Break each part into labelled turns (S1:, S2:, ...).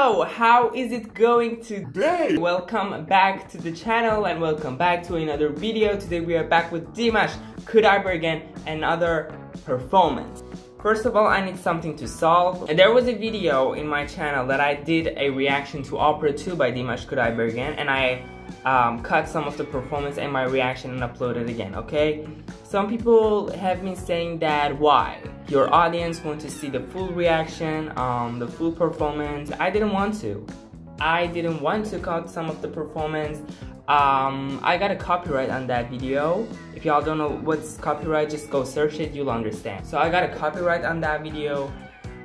S1: Hello, how is it going today? Welcome back to the channel and welcome back to another video. Today we are back with Dimash Kudaibergen, another performance. First of all, I need something to solve. And there was a video in my channel that I did a reaction to Opera 2 by Dimash Kudaibergen and I um, cut some of the performance and my reaction and uploaded again, okay? Some people have been saying that why? Your audience want to see the full reaction, um, the full performance. I didn't want to. I didn't want to cut some of the performance. Um, I got a copyright on that video. If y'all don't know what's copyright, just go search it, you'll understand. So I got a copyright on that video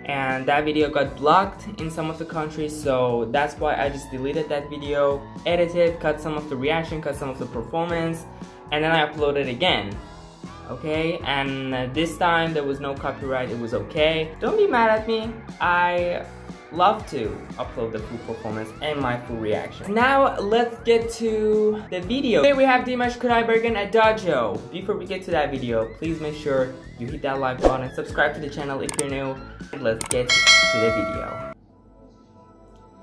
S1: and that video got blocked in some of the countries so that's why I just deleted that video, edited, cut some of the reaction, cut some of the performance and then I uploaded again okay and this time there was no copyright it was okay don't be mad at me I love to upload the full performance and my full reaction. Now let's get to the video. Today we have Dimash Kudaibergen Adagio. Before we get to that video, please make sure you hit that like button, and subscribe to the channel if you're new, let's get to the video.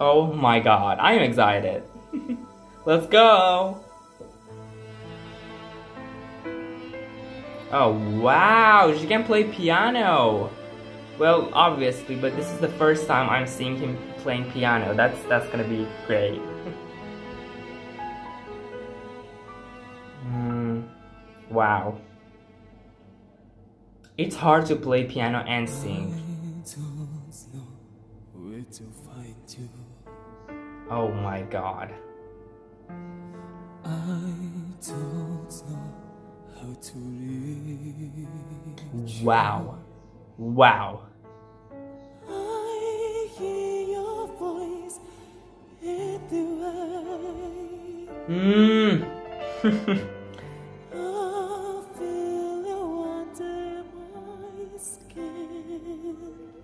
S1: Oh my god, I am excited. let's go! Oh wow, she can play piano! Well, obviously, but this is the first time I'm seeing him playing piano. That's that's gonna be great. mm, wow. It's hard to play piano and sing. Oh my god. Wow. Wow. Mmm.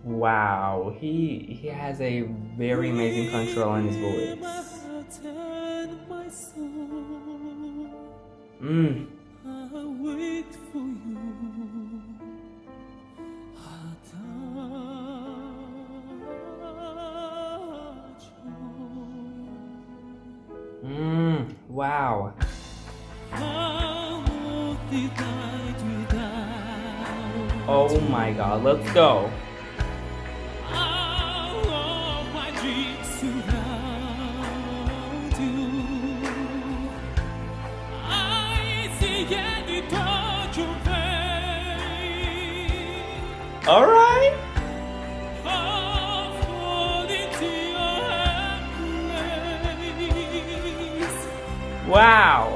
S1: wow, he he has a very amazing control on his voice. Mmm. Oh my god, let's go. All right. Wow.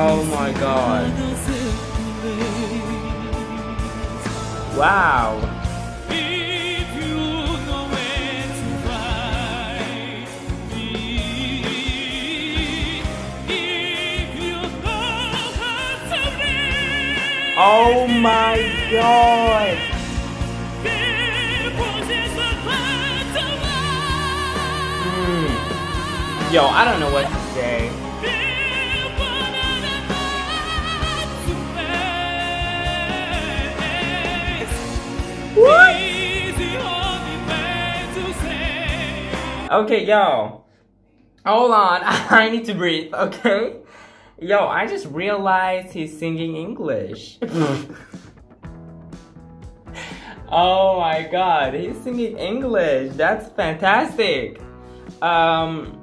S1: Oh my god. Wow. Oh my god. Mm. Yo, I don't know what to say. Okay, yo. Hold on. I need to breathe, okay? Yo, I just realized he's singing English. oh my god, he's singing English. That's fantastic. Um,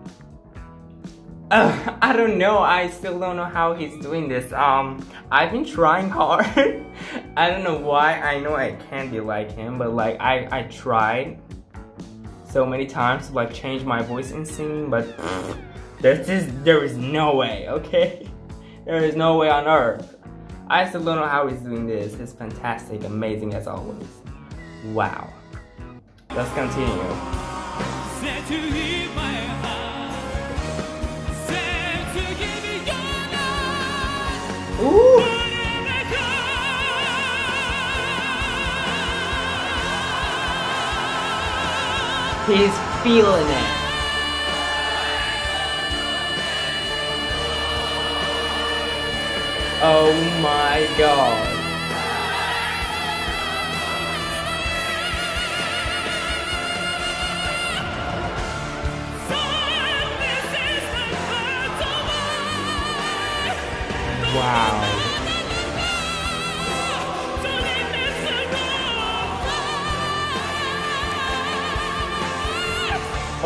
S1: uh, I don't know. I still don't know how he's doing this. Um, I've been trying hard. I don't know why. I know I can't be like him, but like I I tried so many times to like change my voice in singing, but there's just there is no way. Okay, there is no way on earth. I still don't know how he's doing this. It's fantastic, amazing as always. Wow. Let's continue. Ooh. He's feeling it. Oh my god.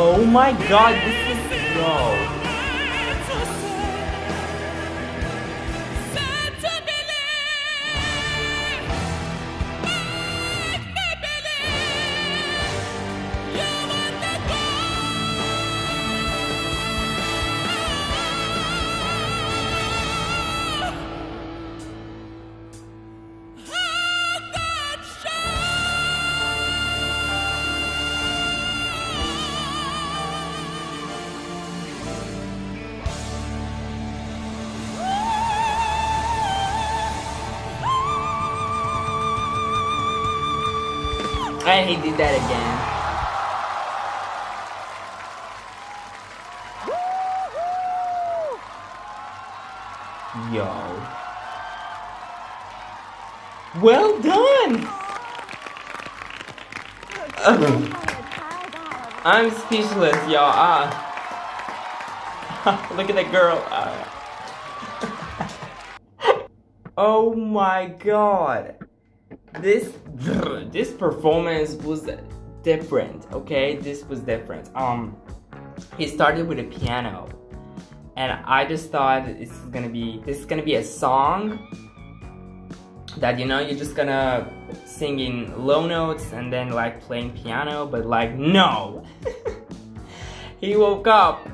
S1: Oh my god, this is so. And he did that again. Yo. Well done! I'm speechless, y'all. Ah. Look at that girl. Uh. oh my god this this performance was different okay? This was different. Um he started with a piano. And i just thought is gonna be this is gonna be a song that you know you're just gonna sing in low notes and then like playing piano but like no! He woke up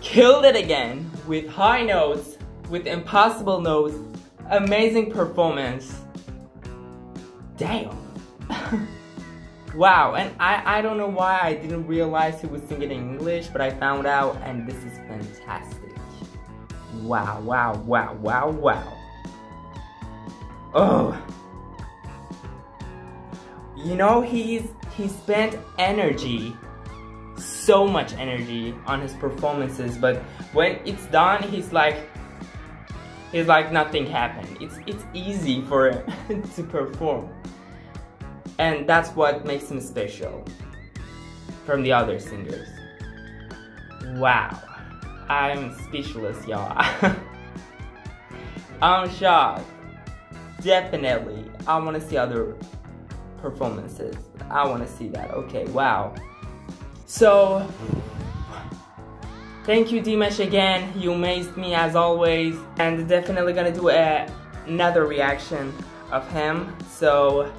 S1: killed it again with high notes with impossible notes amazing performance. Damn. wow, and I, I don't know why I didn't realize he was singing in English, but I found out and this is fantastic. Wow, wow, wow, wow, wow. Oh. You know, he's he spent energy so much energy on his performances, but when it's done, he's like, it's like nothing happened. It's it's easy for to perform. And that's what makes him special from the other singers. Wow. I'm speechless, y'all. I'm shocked. Definitely. I want to see other performances. I want to see that. Okay, wow. So, Thank you Dimash again, you amazed me as always and definitely gonna do a, another reaction of him. So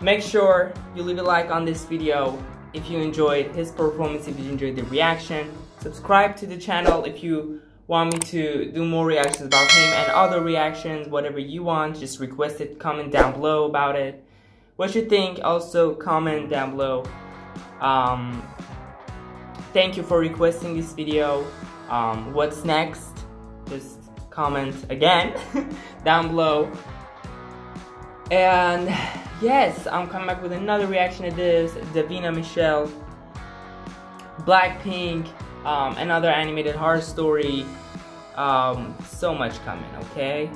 S1: make sure you leave a like on this video if you enjoyed his performance, if you enjoyed the reaction. Subscribe to the channel if you want me to do more reactions about him and other reactions, whatever you want, just request it, comment down below about it. What you think, also comment down below. Um, thank you for requesting this video. Um, what's next? Just comment again down below. And yes, I'm coming back with another reaction to this. Davina Michelle, Blackpink, um, another animated horror story. Um, so much coming, okay?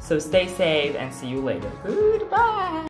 S1: So stay safe and see you later. Goodbye.